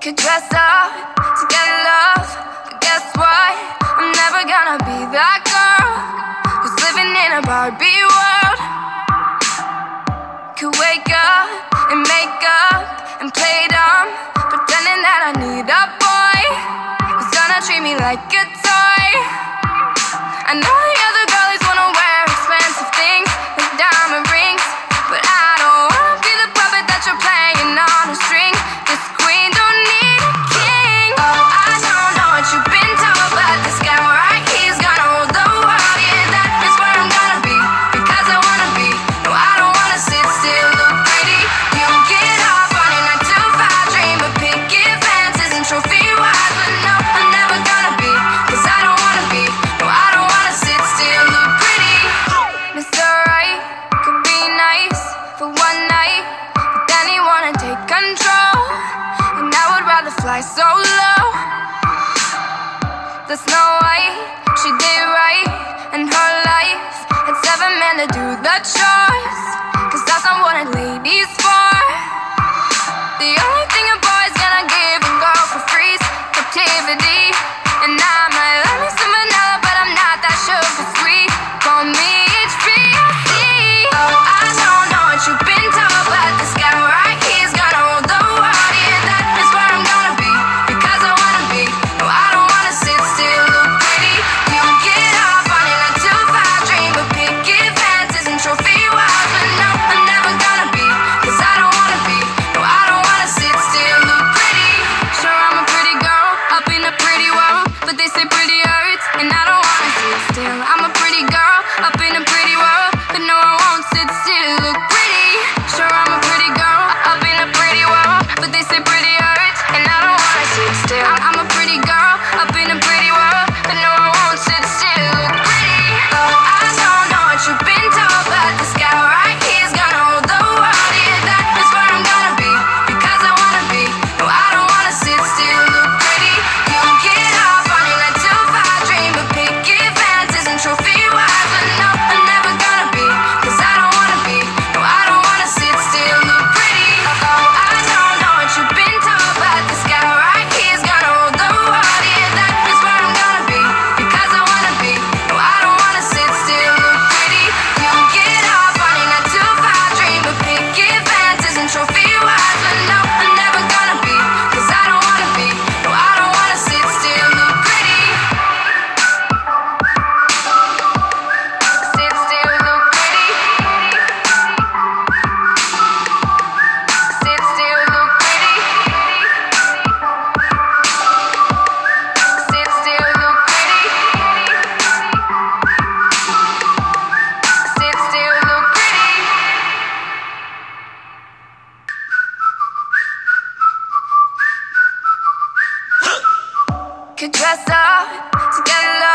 could dress up to get love, but guess what? I'm never gonna be that girl who's living in a Barbie world. Could wake up and make up and play dumb, pretending that I need a boy who's gonna treat me like a flying so low. There's Snow White she did right in her life. It's seven men to do the chores. Cause that's not what a lady's for. The only thing a boy's gonna give a girl for free's captivity. And I'm a I look could dress up to get together.